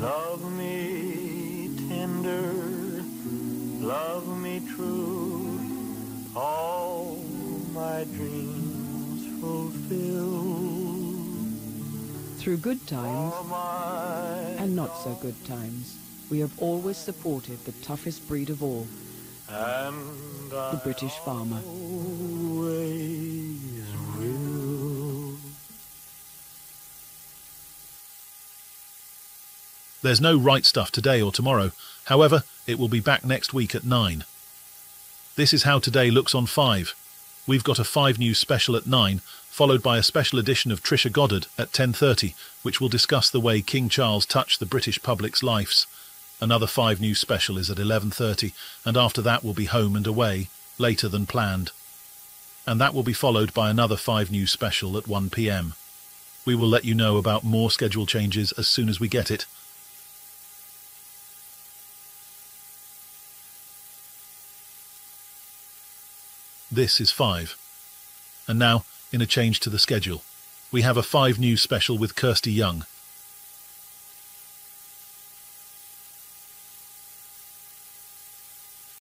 Love me tender, love me true, all my dreams fulfill. Through good times and not so good times, we have always supported the toughest breed of all, the British farmer. There's no Wright Stuff today or tomorrow. However, it will be back next week at 9. This is how today looks on 5. We've got a 5 news special at 9, followed by a special edition of Trisha Goddard at 10:30, which will discuss the way King Charles touched the British public's lives. Another 5 news special is at 11:30, and after that will be home and away, later than planned. And that will be followed by another 5 news special at 1 p.m. We will let you know about more schedule changes as soon as we get it. This is 5. And now, in a change to the schedule, we have a 5 news special with Kirsty Young,